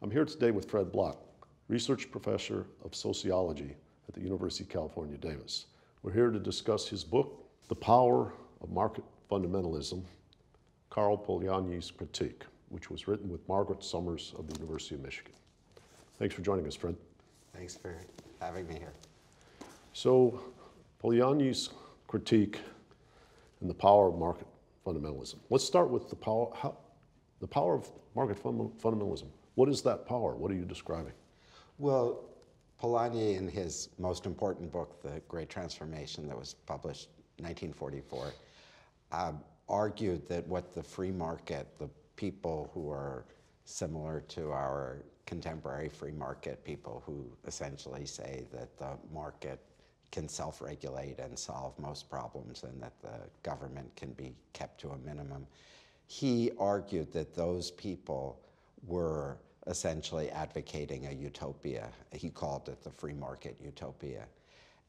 I'm here today with Fred Block, Research Professor of Sociology at the University of California, Davis. We're here to discuss his book, The Power of Market Fundamentalism, Karl Polanyi's Critique, which was written with Margaret Somers of the University of Michigan. Thanks for joining us, Fred. Thanks for having me here. So, Polanyi's critique and the power of market fundamentalism. Let's start with the power, how, the power of market fund, fundamentalism. What is that power? What are you describing? Well, Polanyi, in his most important book, The Great Transformation, that was published in 1944, uh, argued that what the free market, the people who are similar to our contemporary free market people who essentially say that the market can self-regulate and solve most problems and that the government can be kept to a minimum. He argued that those people were essentially advocating a utopia. He called it the free market utopia.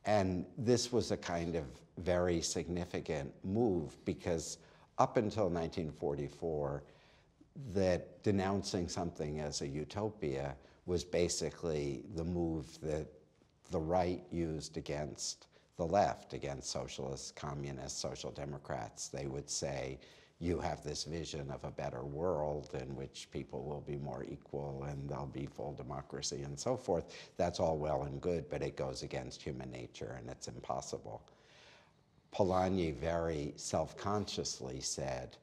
And this was a kind of very significant move because up until 1944, that denouncing something as a utopia was basically the move that the right used against the left, against socialists, communists, social democrats. They would say, you have this vision of a better world in which people will be more equal and there'll be full democracy and so forth. That's all well and good, but it goes against human nature and it's impossible. Polanyi very self-consciously said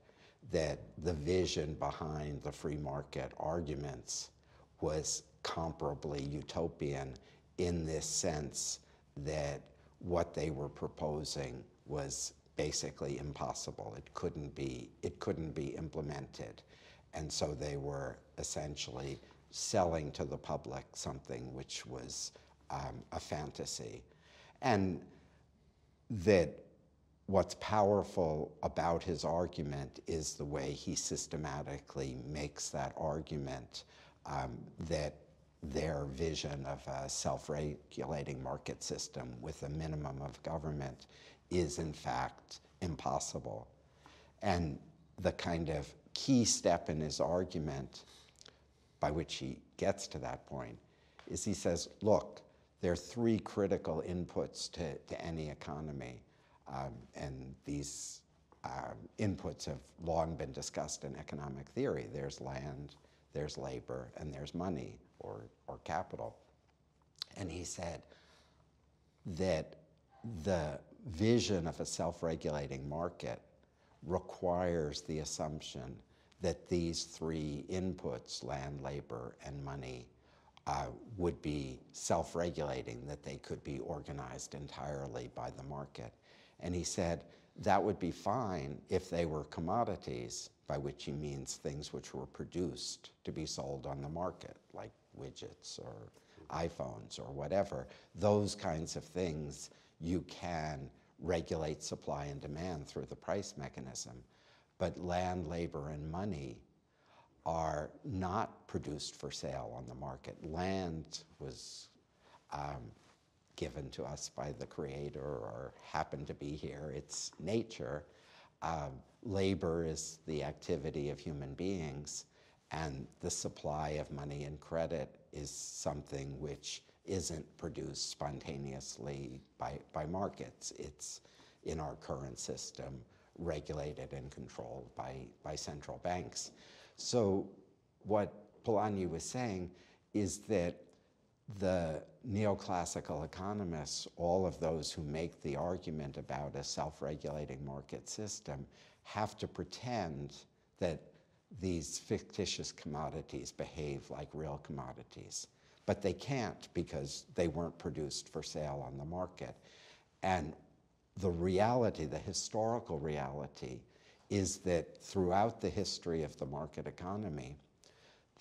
that the vision behind the free market arguments was comparably utopian in this sense that what they were proposing was basically impossible. It couldn't be, it couldn't be implemented. And so they were essentially selling to the public something which was um, a fantasy. And that what's powerful about his argument is the way he systematically makes that argument um, that their vision of a self-regulating market system with a minimum of government is in fact impossible. And the kind of key step in his argument by which he gets to that point is he says, look, there are three critical inputs to, to any economy. Um, and these um, inputs have long been discussed in economic theory. There's land, there's labor, and there's money or, or capital. And he said that the vision of a self-regulating market requires the assumption that these three inputs, land, labor, and money, uh, would be self-regulating, that they could be organized entirely by the market. And he said that would be fine if they were commodities, by which he means things which were produced to be sold on the market, like widgets or iPhones or whatever. Those kinds of things you can regulate supply and demand through the price mechanism. But land, labor, and money are not produced for sale on the market. Land was um, given to us by the creator or happened to be here. It's nature. Um, labor is the activity of human beings and the supply of money and credit is something which isn't produced spontaneously by, by markets. It's in our current system regulated and controlled by, by central banks. So what Polanyi was saying is that the neoclassical economists, all of those who make the argument about a self-regulating market system, have to pretend that these fictitious commodities behave like real commodities. But they can't because they weren't produced for sale on the market. And the reality, the historical reality, is that throughout the history of the market economy,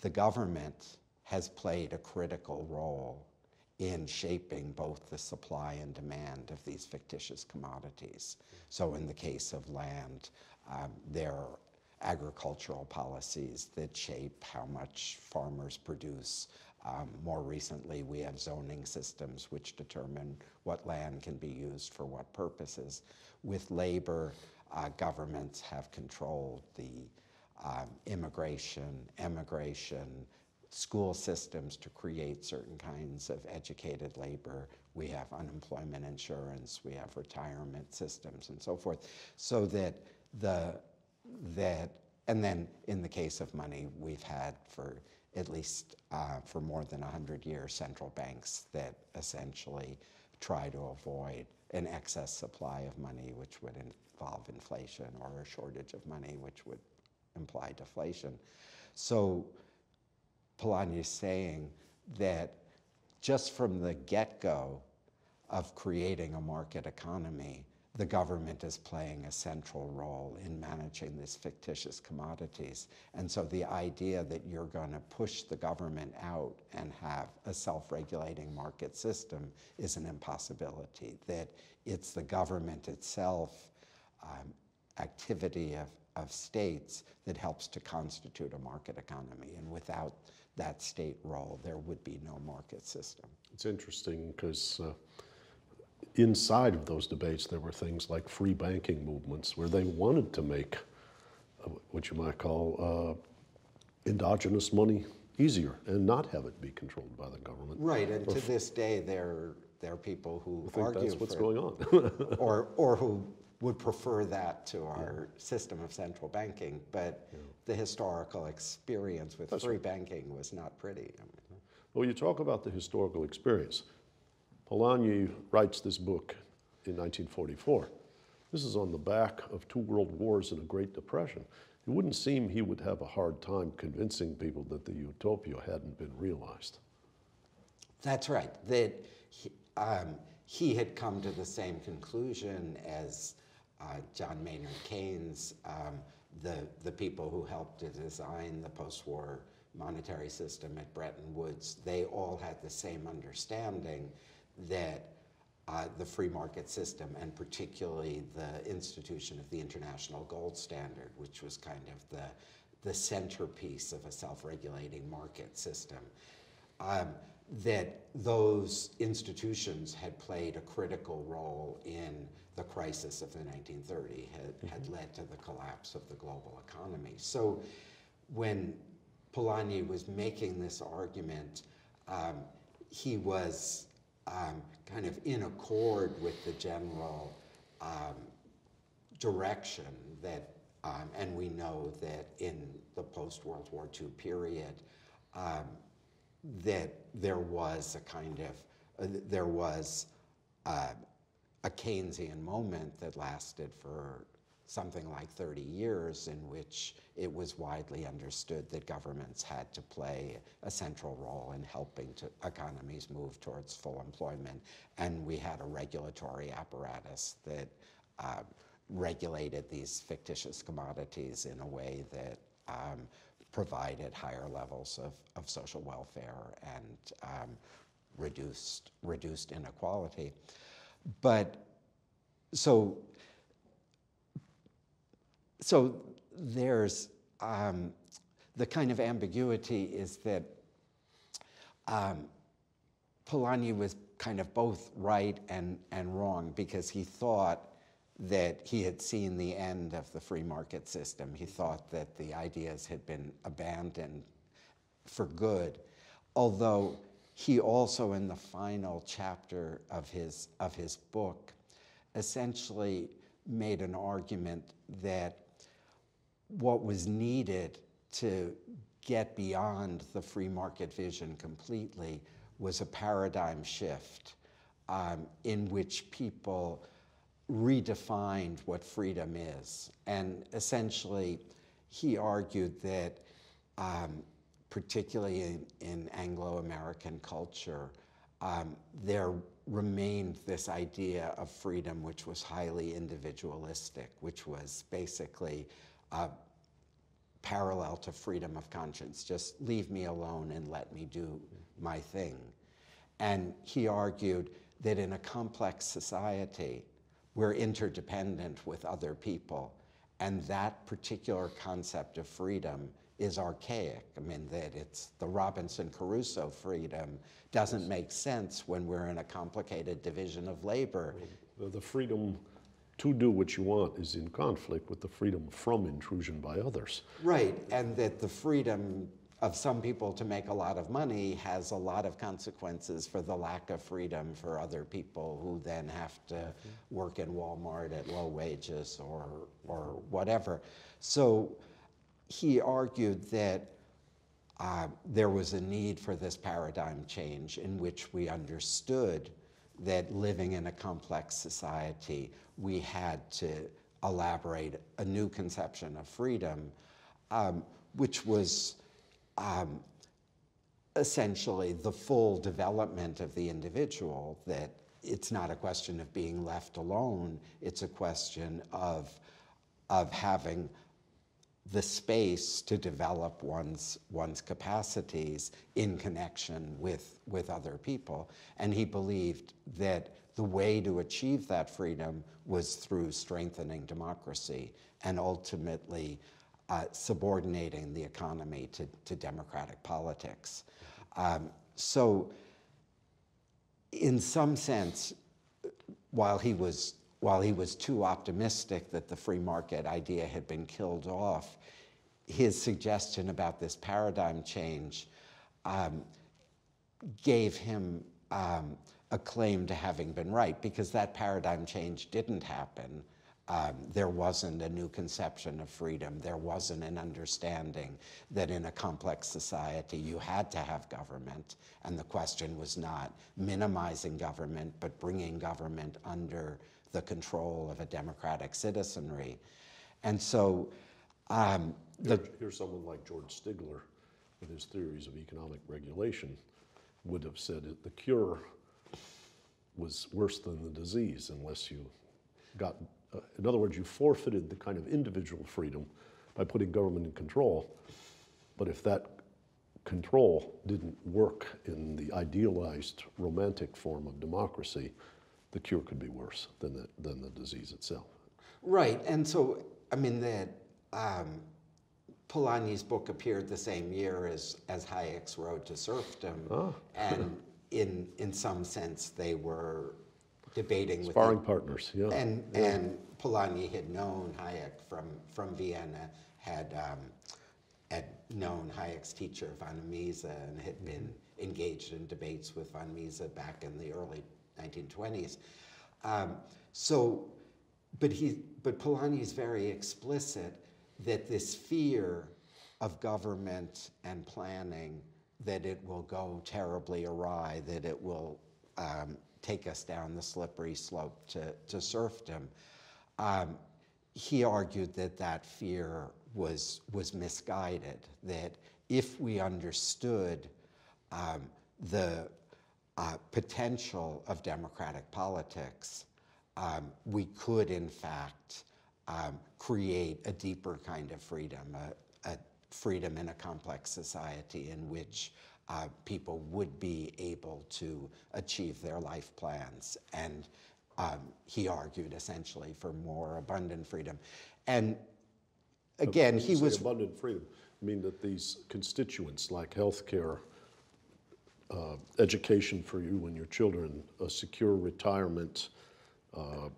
the government has played a critical role in shaping both the supply and demand of these fictitious commodities. So in the case of land, um, there are agricultural policies that shape how much farmers produce. Um, more recently, we have zoning systems which determine what land can be used for what purposes. With labor, uh, governments have controlled the um, immigration, emigration, school systems to create certain kinds of educated labor. We have unemployment insurance, we have retirement systems, and so forth, so that the that and then in the case of money, we've had for at least uh, for more than 100 years central banks that essentially try to avoid an excess supply of money, which would involve inflation, or a shortage of money, which would imply deflation. So Polanyi is saying that just from the get-go of creating a market economy, the government is playing a central role in managing these fictitious commodities. And so the idea that you're going to push the government out and have a self-regulating market system is an impossibility, that it's the government itself, um, activity of, of states that helps to constitute a market economy. And without that state role, there would be no market system. It's interesting because uh, inside of those debates, there were things like free banking movements where they wanted to make uh, what you might call uh, endogenous money easier and not have it be controlled by the government. Right, and to this day, there, there are people who think argue that's what's for, going on. or, or who would prefer that to our system of central banking, but the historical experience with free banking was not pretty. I mean, well, you talk about the historical experience. Polanyi writes this book in 1944. This is on the back of two world wars and a Great Depression. It wouldn't seem he would have a hard time convincing people that the utopia hadn't been realized. That's right. That he, um, he had come to the same conclusion as uh, John Maynard Keynes, um, the, the people who helped to design the post-war monetary system at Bretton Woods. They all had the same understanding that uh, the free market system, and particularly the institution of the international gold standard, which was kind of the, the centerpiece of a self-regulating market system, um, that those institutions had played a critical role in the crisis of the 1930s, had, had led to the collapse of the global economy. So when Polanyi was making this argument, um, he was um, kind of in accord with the general um, direction that, um, and we know that in the post-World War II period, um, that there was a kind of, uh, there was uh, a Keynesian moment that lasted for something like 30 years in which it was widely understood that governments had to play a central role in helping to economies move towards full employment. And we had a regulatory apparatus that uh, regulated these fictitious commodities in a way that um, provided higher levels of, of social welfare and um, reduced, reduced inequality. But so so there's um, the kind of ambiguity is that um, Polanyi was kind of both right and, and wrong because he thought that he had seen the end of the free market system. He thought that the ideas had been abandoned for good, although he also in the final chapter of his, of his book essentially made an argument that what was needed to get beyond the free market vision completely was a paradigm shift um, in which people redefined what freedom is. And essentially, he argued that, um, particularly in, in Anglo American culture, um, there remained this idea of freedom which was highly individualistic, which was basically uh, parallel to freedom of conscience. Just leave me alone and let me do my thing. And he argued that in a complex society, we're interdependent with other people, and that particular concept of freedom is archaic. I mean, that it's the Robinson Crusoe freedom doesn't make sense when we're in a complicated division of labor. The, the freedom to do what you want is in conflict with the freedom from intrusion by others. Right, and that the freedom of some people to make a lot of money has a lot of consequences for the lack of freedom for other people who then have to work in Walmart at low wages or, or whatever. So he argued that uh, there was a need for this paradigm change in which we understood that living in a complex society, we had to elaborate a new conception of freedom, um, which was um, essentially the full development of the individual, that it's not a question of being left alone, it's a question of, of having the space to develop one's, one's capacities in connection with, with other people. And he believed that the way to achieve that freedom was through strengthening democracy and ultimately uh, subordinating the economy to, to democratic politics. Um, so, in some sense, while he was while he was too optimistic that the free market idea had been killed off, his suggestion about this paradigm change um, gave him um, a claim to having been right because that paradigm change didn't happen um, there wasn't a new conception of freedom. There wasn't an understanding that in a complex society you had to have government. And the question was not minimizing government, but bringing government under the control of a democratic citizenry. And so um, the, here's someone like George Stigler with his theories of economic regulation would have said that the cure was worse than the disease unless you got uh, in other words, you forfeited the kind of individual freedom by putting government in control. But if that control didn't work in the idealized romantic form of democracy, the cure could be worse than the, than the disease itself. Right, and so, I mean, that um, Polanyi's book appeared the same year as, as Hayek's Road to Serfdom, oh. and in, in some sense, they were debating Sparring with partners, yeah. And yeah. and Polanyi had known Hayek from from Vienna, had um, had known Hayek's teacher von Mises and had been engaged in debates with von Mises back in the early 1920s. Um, so, but he but Polanyi is very explicit that this fear of government and planning that it will go terribly awry, that it will um, take us down the slippery slope to, to serfdom. Um, he argued that that fear was, was misguided, that if we understood um, the uh, potential of democratic politics, um, we could, in fact, um, create a deeper kind of freedom, a, a, freedom in a complex society in which uh, people would be able to achieve their life plans. And um, he argued essentially for more abundant freedom. And again, he was. Abundant freedom. I mean that these constituents like health care, uh, education for you and your children, a secure retirement, uh,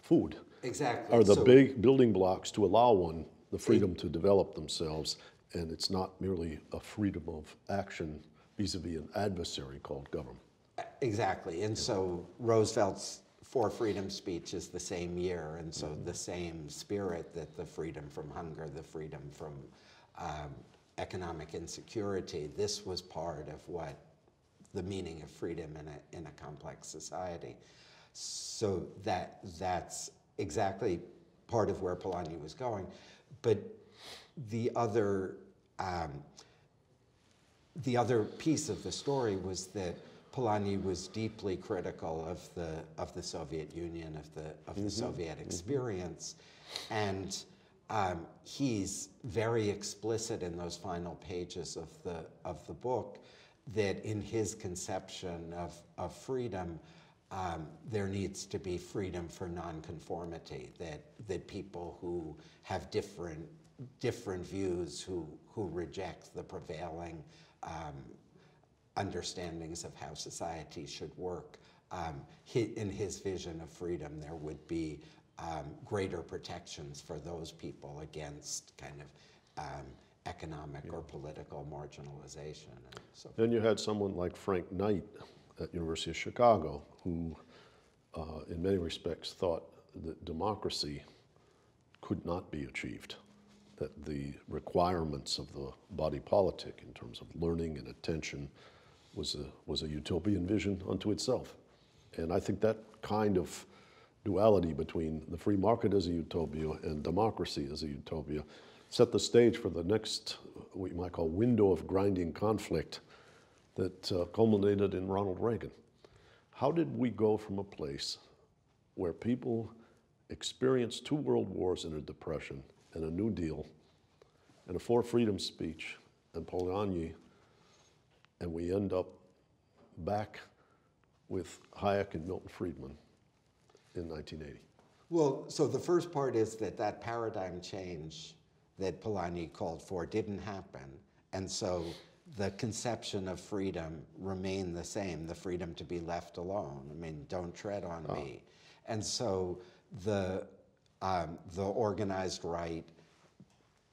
food. Exactly. Are the so, big building blocks to allow one the freedom to develop themselves, and it's not merely a freedom of action vis-a-vis an adversary called government. Exactly, and so Roosevelt's Four Freedom speech is the same year, and so mm-hmm. the same spirit that the freedom from hunger, the freedom from um, economic insecurity, this was part of what the meaning of freedom in a, in a complex society. So that, that's exactly part of where Polanyi was going. But the other um, the other piece of the story was that Polanyi was deeply critical of the of the Soviet Union, of the of the mm-hmm. Soviet mm-hmm. experience, mm-hmm. and um, he's very explicit in those final pages of the of the book that in his conception of of freedom. Um, there needs to be freedom for nonconformity. That that people who have different different views, who who reject the prevailing um, understandings of how society should work. Um, he, in his vision of freedom, there would be um, greater protections for those people against kind of economic or political marginalization. And so Then you had someone like Frank Knight at University of Chicago, who, uh, in many respects, thought that democracy could not be achieved. That the requirements of the body politic, in terms of learning and attention, was a was a utopian vision unto itself. And I think that kind of duality between the free market as a utopia and democracy as a utopia set the stage for the next, what you might call, window of grinding conflict that uh, culminated in Ronald Reagan. How did we go from a place where people experienced two world wars and a depression and a New Deal and a Four Freedom speech and Polanyi, and we end up back with Hayek and Milton Friedman in 1980? Well, so the first part is that that paradigm change that Polanyi called for didn't happen. And so the conception of freedom remained the same, the freedom to be left alone. I mean, don't tread on me. And so the, um, the organized right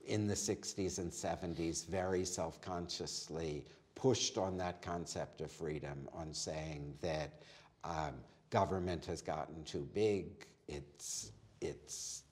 in the 60s and 70s very self-consciously pushed on that concept of freedom, on saying that um, government has gotten too big, it's, it's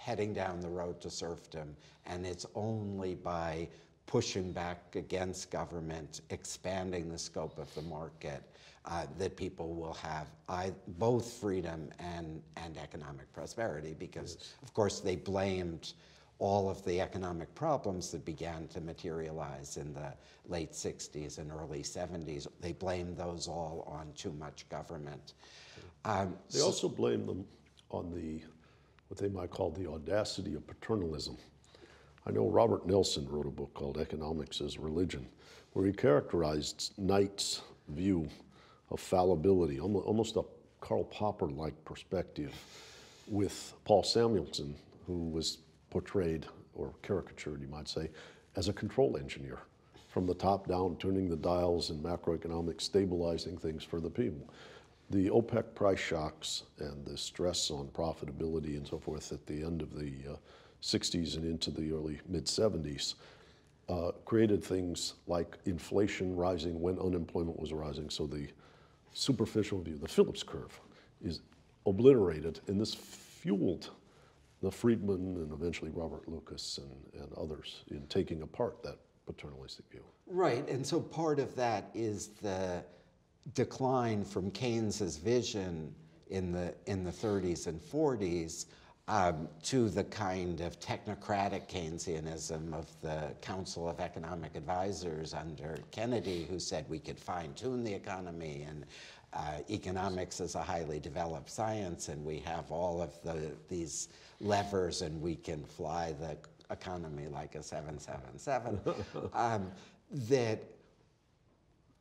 heading down the road to serfdom, and it's only by pushing back against government, expanding the scope of the market, uh, that people will have I, both freedom and, and economic prosperity, because yes. of course they blamed all of the economic problems that began to materialize in the late 60s and early 70s. They blamed those all on too much government. Um, they so also blamed them on the what they might call the audacity of paternalism. I know Robert Nelson wrote a book called Economics as Religion, where he characterized Knight's view of fallibility, almost a Karl Popper-like perspective, with Paul Samuelson, who was portrayed, or caricatured, you might say, as a control engineer from the top down, turning the dials in macroeconomics, stabilizing things for the people the OPEC price shocks and the stress on profitability and so forth at the end of the uh, 60s and into the early mid 70s uh, created things like inflation rising when unemployment was rising. So the superficial view, the Phillips curve, is obliterated, and this fueled the Friedman and eventually Robert Lucas and, and others in taking apart that paternalistic view. Right, and so part of that is the decline from Keynes's vision in the, in the 30s and 40s um, to the kind of technocratic Keynesianism of the Council of Economic Advisors under Kennedy, who said we could fine tune the economy and uh, economics is a highly developed science and we have all of the, these levers and we can fly the economy like a 777. um, that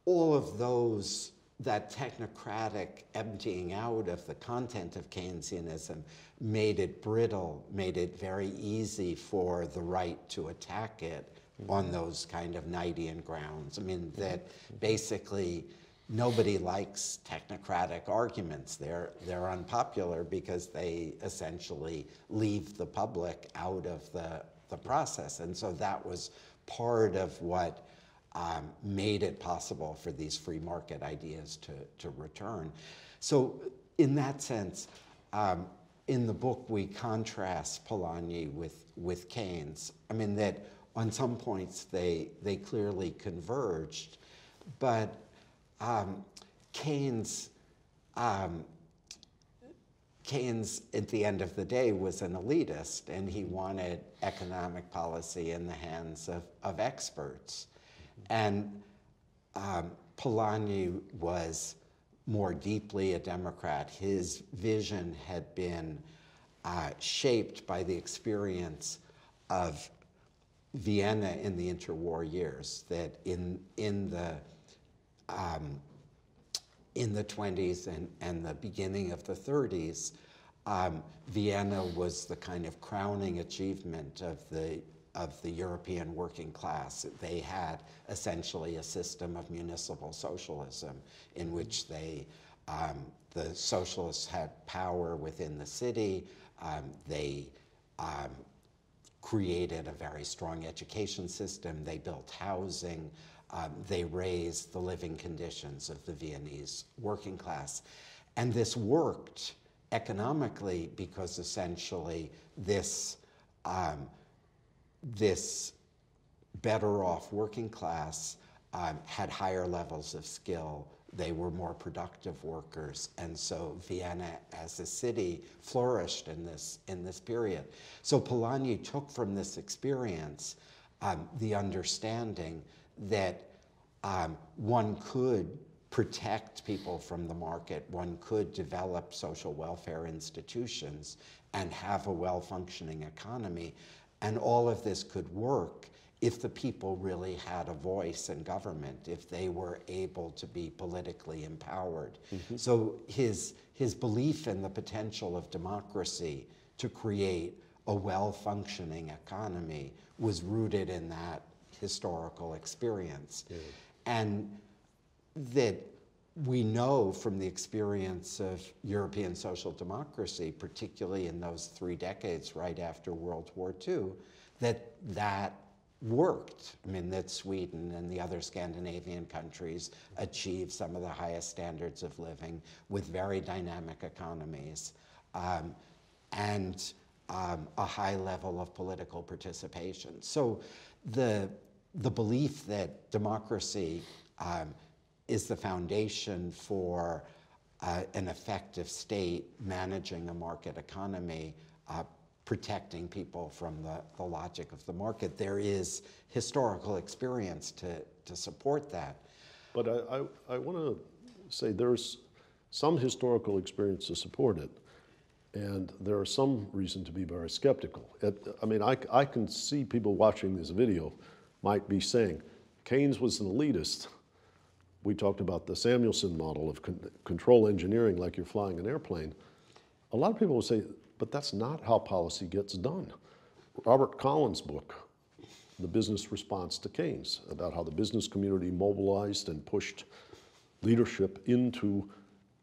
all of those, that technocratic emptying out of the content of Keynesianism made it brittle, made it very easy for the right to attack it mm -hmm. on those kind of Knightian grounds. I mean, that basically nobody likes technocratic arguments. They're, they're unpopular because they essentially leave the public out of the, the process. And so that was part of what um, made it possible for these free market ideas to, to return. So in that sense, um, in the book, we contrast Polanyi with, with Keynes. I mean, that on some points they, they clearly converged, but um, Keynes, um, Keynes, at the end of the day, was an elitist, and he wanted economic policy in the hands of, of experts. And um, Polanyi was more deeply a Democrat. His vision had been uh, shaped by the experience of Vienna in the interwar years, that in, in, the, um, in the 20s and, and the beginning of the 30s, um, Vienna was the kind of crowning achievement of the of the European working class. They had essentially a system of municipal socialism in which they, um, the socialists had power within the city. Um, they um, created a very strong education system. They built housing. Um, they raised the living conditions of the Viennese working class. And this worked economically because essentially this, um, this better off working class um, had higher levels of skill. They were more productive workers, and so Vienna as a city flourished in this in this period. So Polanyi took from this experience um, the understanding that um, one could protect people from the market, one could develop social welfare institutions and have a well functioning economy. And all of this could work if the people really had a voice in government, if they were able to be politically empowered. Mm-hmm. So his, his belief in the potential of democracy to create a well functioning economy was rooted in that historical experience. Yeah. And that we know from the experience of European social democracy, particularly in those three decades right after World War II, that that worked. I mean, that Sweden and the other Scandinavian countries achieved some of the highest standards of living with very dynamic economies um, and um, a high level of political participation. So the, the belief that democracy um, is the foundation for uh, an effective state managing a market economy, uh, protecting people from the, the logic of the market. There is historical experience to, to support that. But I, I, I want to say there's some historical experience to support it, and there is some reason to be very skeptical. It, I mean, I, I can see people watching this video might be saying, Keynes was an elitist we talked about the Samuelson model of con control engineering like you're flying an airplane. A lot of people will say, but that's not how policy gets done. Robert Collins' book, The Business Response to Keynes, about how the business community mobilized and pushed leadership into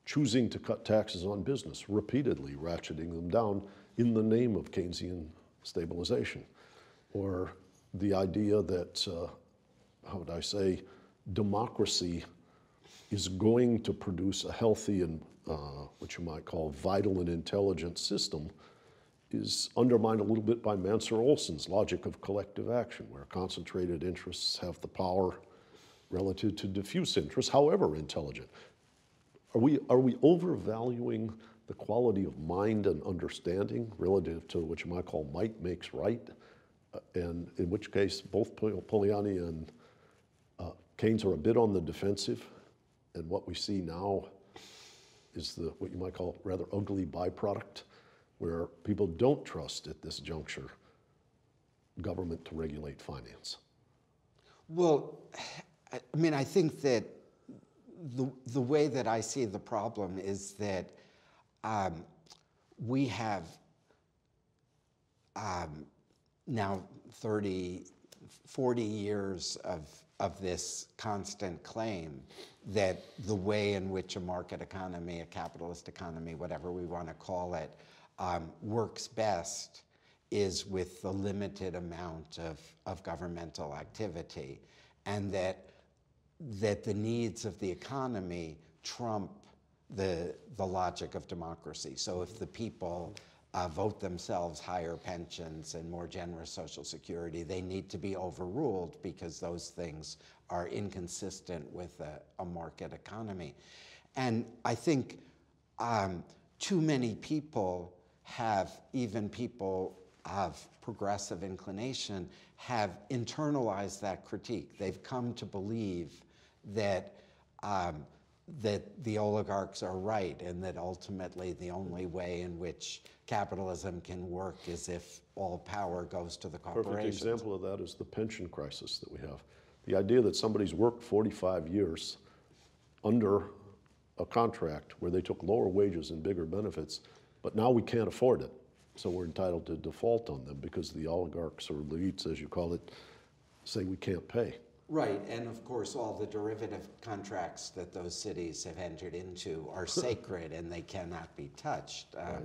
choosing to cut taxes on business, repeatedly ratcheting them down in the name of Keynesian stabilization. Or the idea that, uh, how would I say, democracy is going to produce a healthy and uh, what you might call vital and intelligent system is undermined a little bit by Mancur Olson's logic of collective action, where concentrated interests have the power relative to diffuse interests, however intelligent. Are we, are we overvaluing the quality of mind and understanding relative to what you might call might makes right? Uh, and in which case, both Polanyi and Keynes are a bit on the defensive, and what we see now is the what you might call rather ugly byproduct, where people don't trust at this juncture government to regulate finance. Well, I mean, I think that the, the way that I see the problem is that um, we have um, now 30, 40 years of of this constant claim that the way in which a market economy, a capitalist economy, whatever we want to call it, um, works best is with the limited amount of, of governmental activity, and that, that the needs of the economy trump the, the logic of democracy. So if the people uh, vote themselves higher pensions and more generous Social Security, they need to be overruled because those things are inconsistent with a, a market economy. And I think um, too many people have, even people of progressive inclination, have internalized that critique. They've come to believe that um, that the oligarchs are right and that ultimately the only way in which capitalism can work is if all power goes to the corporations. Perfect example of that is the pension crisis that we have. The idea that somebody's worked 45 years under a contract where they took lower wages and bigger benefits, but now we can't afford it. So we're entitled to default on them because the oligarchs or elites, as you call it, say we can't pay. Right, and of course, all the derivative contracts that those cities have entered into are sacred and they cannot be touched. Um, right.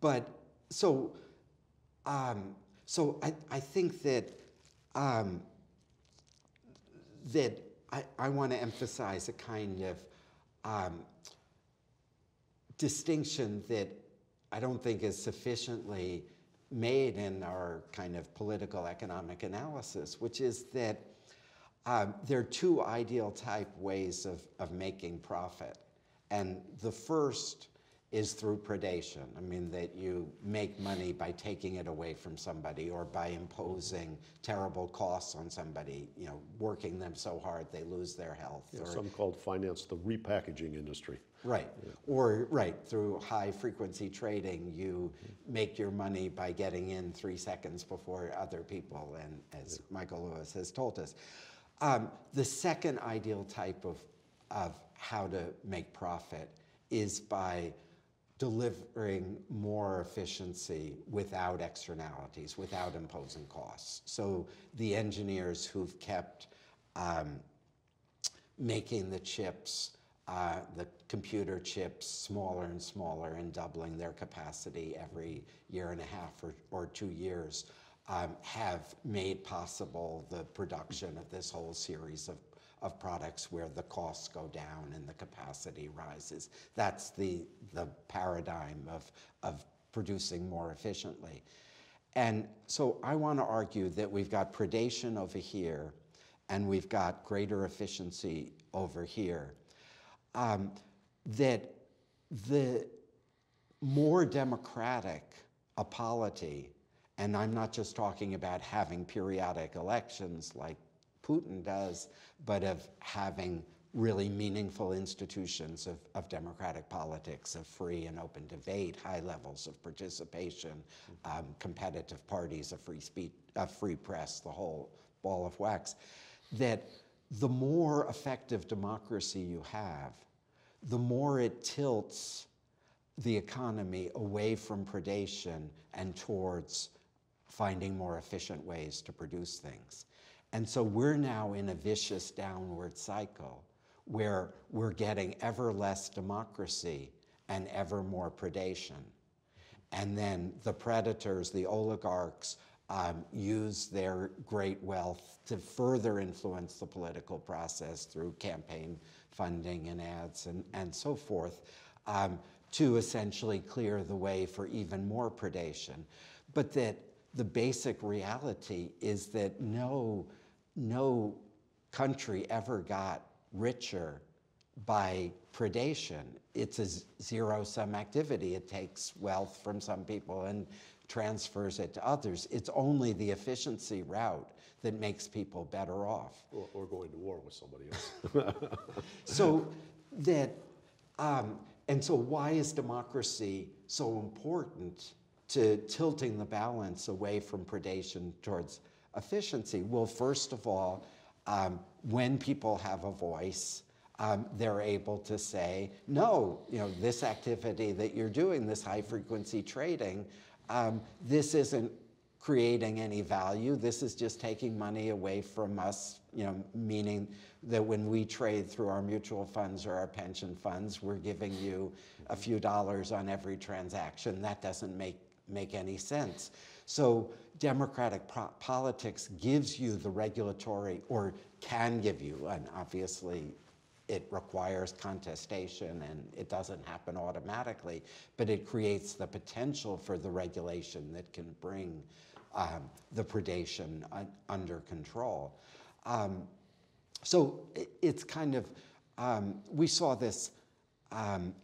But so, um, So I, I think that um, that I, I want to emphasize a kind of um, distinction that I don't think is sufficiently made in our kind of political economic analysis, which is that um, there are two ideal type ways of, of making profit. And the first is through predation. I mean, that you make money by taking it away from somebody or by imposing terrible costs on somebody, you know, working them so hard they lose their health. Yeah, or, some called finance the repackaging industry. Right. Or, right, through high frequency trading, you make your money by getting in three seconds before other people, and as Michael Lewis has told us. Um, the second ideal type of, of how to make profit is by delivering more efficiency without externalities, without imposing costs. So the engineers who've kept um, making the chips, uh, the computer chips, smaller and smaller and doubling their capacity every year and a half or, or two years, um, have made possible the production of this whole series of of products where the costs go down and the capacity rises. That's the, the paradigm of, of producing more efficiently. And so I want to argue that we've got predation over here and we've got greater efficiency over here. Um, that the more democratic a polity, and I'm not just talking about having periodic elections like Putin does, but of having really meaningful institutions of, of democratic politics, of free and open debate, high levels of participation, um, competitive parties, a free speech, a free press, the whole ball of wax, that the more effective democracy you have, the more it tilts the economy away from predation and towards finding more efficient ways to produce things. And so we're now in a vicious downward cycle where we're getting ever less democracy and ever more predation. And then the predators, the oligarchs, um, use their great wealth to further influence the political process through campaign funding and ads and, and so forth um, to essentially clear the way for even more predation. But that the basic reality is that no no country ever got richer by predation. It's a zero sum activity. It takes wealth from some people and transfers it to others. It's only the efficiency route that makes people better off. Or, or going to war with somebody else. so that, um, and so why is democracy so important to tilting the balance away from predation towards efficiency? Well, first of all, um, when people have a voice, um, they're able to say, no, you know, this activity that you're doing, this high frequency trading, um, this isn't creating any value. This is just taking money away from us, you know, meaning that when we trade through our mutual funds or our pension funds, we're giving you a few dollars on every transaction. That doesn't make, make any sense. So democratic politics gives you the regulatory, or can give you, and obviously it requires contestation and it doesn't happen automatically, but it creates the potential for the regulation that can bring um, the predation un under control. Um, so it, it's kind of, um, we saw this um,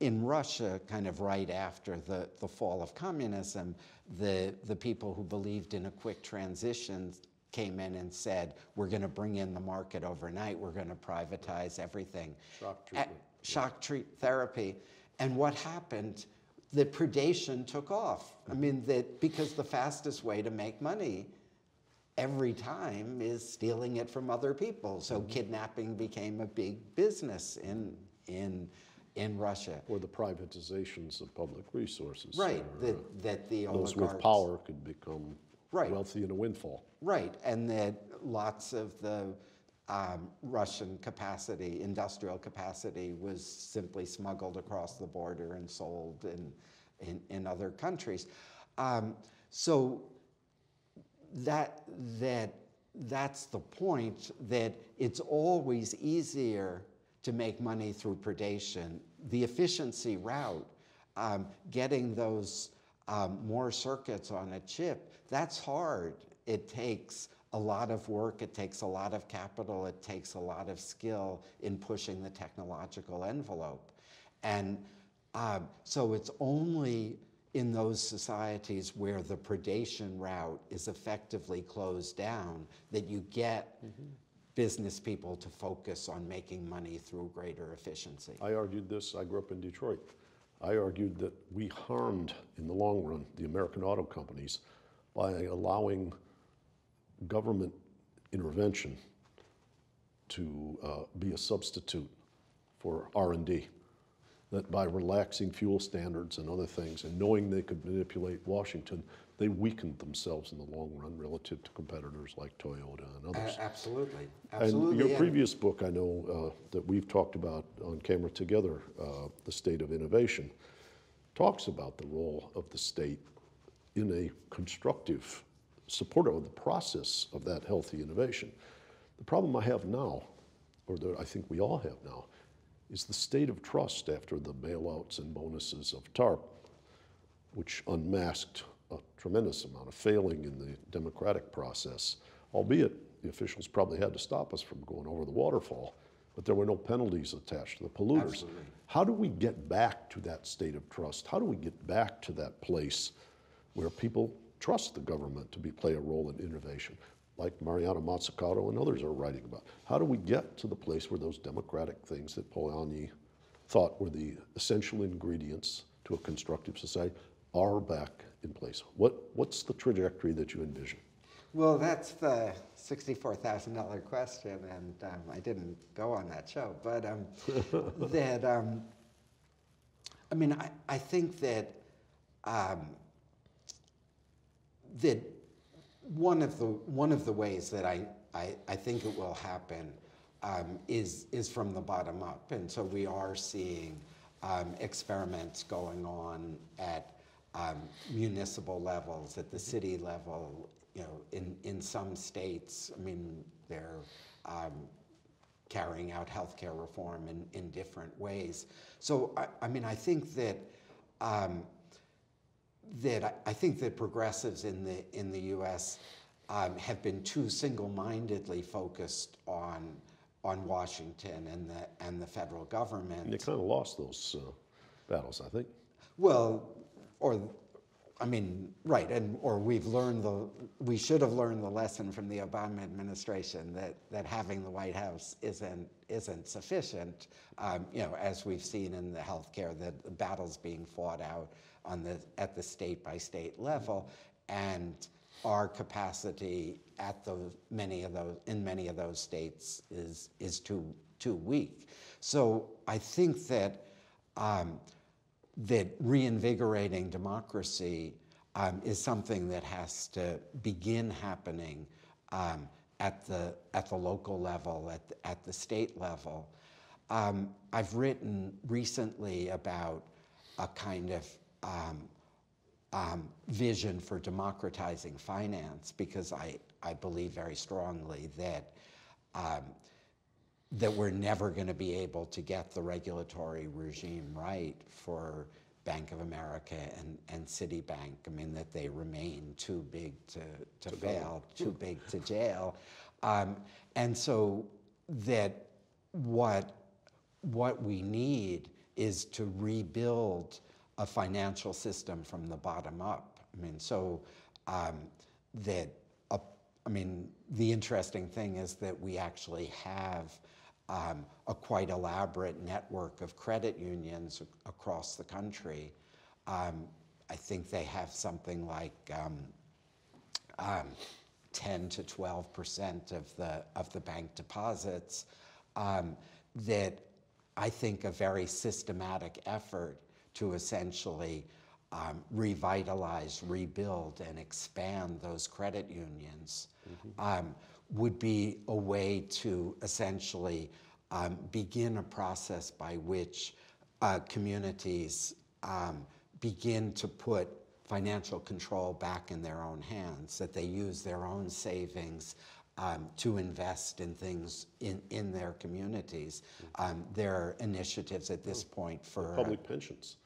in Russia, kind of right after the, the fall of communism, the, the people who believed in a quick transition came in and said, we're going to bring in the market overnight, we're going to privatize everything. Shock treatment. shock treat therapy. And what happened? The predation took off. I mean, that because the fastest way to make money every time is stealing it from other people. So mm-hmm. kidnapping became a big business in in in Russia. Or the privatizations of public resources. Right, or, that, that the Those oligarchs. with power could become Right. wealthy in a windfall. Right, and that lots of the um, Russian capacity, industrial capacity, was simply smuggled across the border and sold in, in, in other countries. Um, so that that that's the point that it's always easier to make money through predation. The efficiency route, um, getting those um, more circuits on a chip, that's hard. It takes a lot of work, it takes a lot of capital, it takes a lot of skill in pushing the technological envelope. And um, so it's only in those societies where the predation route is effectively closed down that you get mm-hmm. Business people to focus on making money through greater efficiency. I argued this, I grew up in Detroit. I argued that we harmed, in the long run, the American auto companies by allowing government intervention to uh, be a substitute for R&D that by relaxing fuel standards and other things and knowing they could manipulate Washington, they weakened themselves in the long run relative to competitors like Toyota and others. Absolutely. Absolutely. And your previous book, I know uh, that we've talked about on camera together, uh, The State of Innovation, talks about the role of the state in a constructive support of the process of that healthy innovation. The problem I have now, or that I think we all have now, is the state of trust after the bailouts and bonuses of TARP, which unmasked a tremendous amount of failing in the democratic process, albeit the officials probably had to stop us from going over the waterfall, but there were no penalties attached to the polluters. Absolutely. How do we get back to that state of trust? How do we get back to that place where people trust the government to be, play a role in innovation? like Mariana Mazzucato and others are writing about. How do we get to the place where those democratic things that Polanyi thought were the essential ingredients to a constructive society are back in place? What, what's the trajectory that you envision? Well, that's the $64,000 question, and um, I didn't go on that show. But um, that, um, I mean, I, I think that, um, that one of the one of the ways that I I, I think it will happen um, is is from the bottom up, and so we are seeing um, experiments going on at um, municipal levels, at the city level. You know, in in some states, I mean, they're um, carrying out healthcare reform in, in different ways. So I, I mean, I think that um, that I, I, think that progressives in the in the U.S. Um, have been too single-mindedly focused on on Washington and the and the federal government. And they kind of lost those uh, battles, I think. Well, or I mean, right, and or we've learned the we should have learned the lesson from the Obama administration that that having the White House isn't isn't sufficient. Um, you know, as we've seen in the healthcare, that the battles being fought out on the at the state by state level, and our capacity at the many of those in many of those states is is too too weak. So I think that. Um, that reinvigorating democracy um, is something that has to begin happening um, at, the, at the local level, at the, at the state level. Um, I've written recently about a kind of um, um, vision for democratizing finance because I, I believe very strongly that um, that we're never going to be able to get the regulatory regime right for Bank of America and, and Citibank. I mean, that they remain too big to, to, to fail, go. too big to jail. Um, and so that what, what we need is to rebuild a financial system from the bottom up. I mean, so um, that, uh, I mean, the interesting thing is that we actually have um, a quite elaborate network of credit unions across the country. Um, I think they have something like um, um 10 to 12 percent of the of the bank deposits. Um, that I think a very systematic effort to essentially um, revitalize, rebuild, and expand those credit unions. Mm-hmm would be a way to essentially um, begin a process by which uh, communities um, begin to put financial control back in their own hands, that they use their own savings um, to invest in things in, in their communities. Um, there are initiatives at this point for. uh, Public pensions,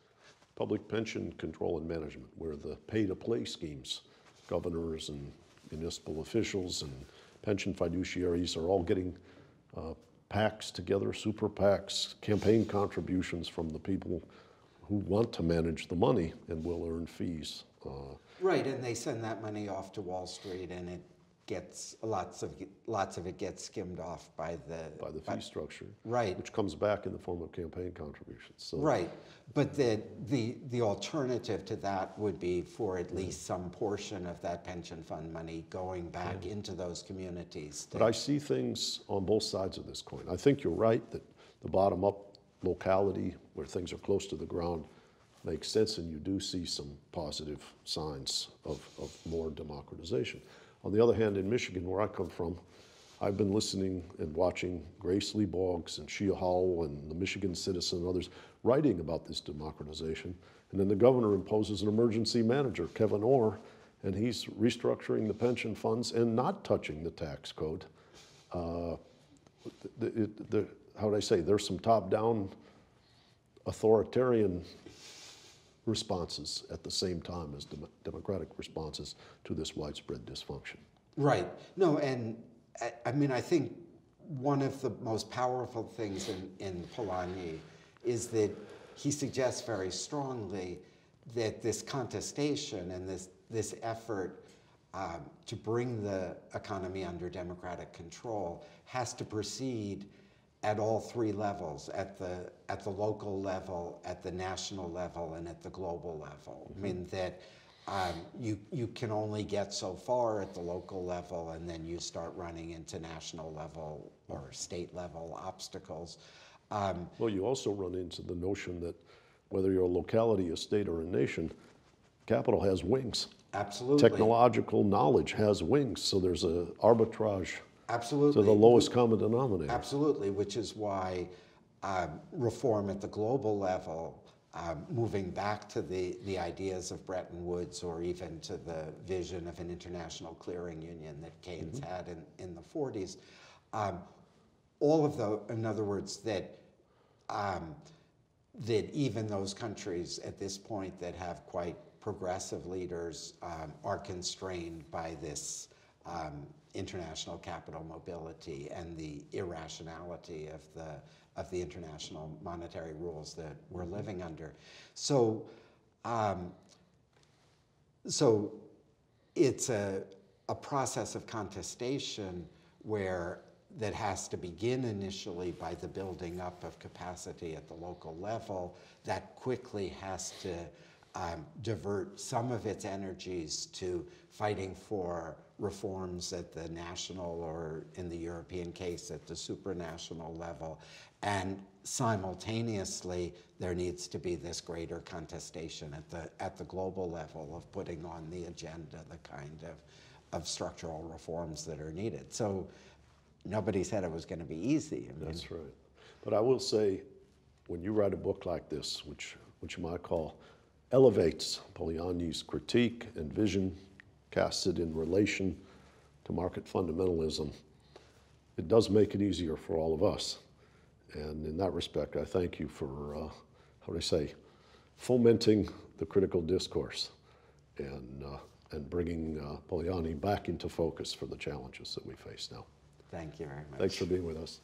public pension control and management, where the pay-to-play schemes, governors and municipal officials and pension fiduciaries are all getting uh, PACs together, super PACs, campaign contributions from the people who want to manage the money and will earn fees. Uh, Right, and they send that money off to Wall Street and it gets, lots of, lots of it gets skimmed off by the. by the fee structure. Right. Which comes back in the form of campaign contributions, so. Right, but the, the, the alternative to that would be for at least some portion of that pension fund money going back into those communities. But I see things on both sides of this coin. I think you're right that the bottom-up locality where things are close to the ground makes sense, and you do see some positive signs of, of more democratization. On the other hand, in Michigan, where I come from, I've been listening and watching Grace Lee Boggs and Shea Howell and the Michigan Citizen and others writing about this democratization. And then the governor imposes an emergency manager, Kevyn Orr, and he's restructuring the pension funds and not touching the tax code. Uh, the, it- the, how would I say, there's some top-down authoritarian responses at the same time as dem- democratic responses to this widespread dysfunction. Right, no, and I, I mean, I think one of the most powerful things in, in Polanyi is that he suggests very strongly that this contestation and this, this effort um, to bring the economy under democratic control has to proceed at all three levels at the at the local level at the national level and at the global level. I mean that um, you you can only get so far at the local level and then you start running into national level or state level obstacles. Um, Well, you also run into the notion that whether you're a locality, a state, or a nation, capital has wings. absolutely. Technological knowledge has wings, so there's a arbitrage absolutely to the lowest common denominator. Absolutely, which is why um, reform at the global level, um, moving back to the, the ideas of Bretton Woods or even to the vision of an international clearing union that Keynes had in, in the 40s, um, all of the, in other words, that um, that even those countries at this point that have quite progressive leaders um, are constrained by this um, international capital mobility and the irrationality of the of the international monetary rules that we're living under. So, um, so it's a, a process of contestation where that has to begin initially by the building up of capacity at the local level that quickly has to um, divert some of its energies to fighting for reforms at the national or in the European case at the supranational level. And simultaneously there needs to be this greater contestation at the at the global level of putting on the agenda the kind of of structural reforms that are needed. So nobody said it was going to be easy. I mean, That's right. But I will say, when you write a book like this, which, which you might call elevates Polanyi's critique and vision, casts it in relation to market fundamentalism, it does make it easier for all of us. And in that respect, I thank you for, uh, how do I say, fomenting the critical discourse and, uh, and bringing uh, Polanyi back into focus for the challenges that we face now. thank you very much Thanks for being with us.